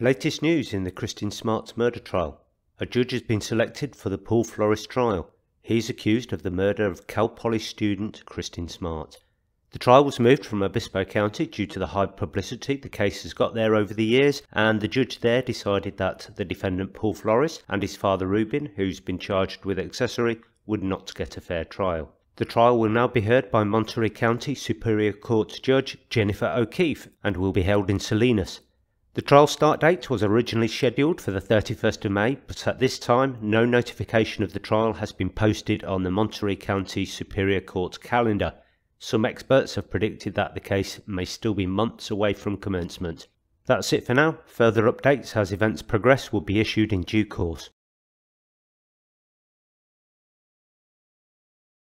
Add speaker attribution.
Speaker 1: Latest news in the Kristin Smarts murder trial. A judge has been selected for the Paul Flores trial. He is accused of the murder of Cal Poly student Kristin Smart. The trial was moved from Obispo County due to the high publicity the case has got there over the years, and the judge there decided that the defendant Paul Flores and his father Ruben, who's been charged with accessory, would not get a fair trial. The trial will now be heard by Monterey County Superior Court Judge Jennifer O'Keefe and will be held in Salinas. The trial start date was originally scheduled for the 31st of May, but at this time no notification of the trial has been posted on the Monterey County Superior Court calendar. Some experts have predicted that the case may still be months away from commencement. That's it for now. Further updates as events progress will be issued in due course.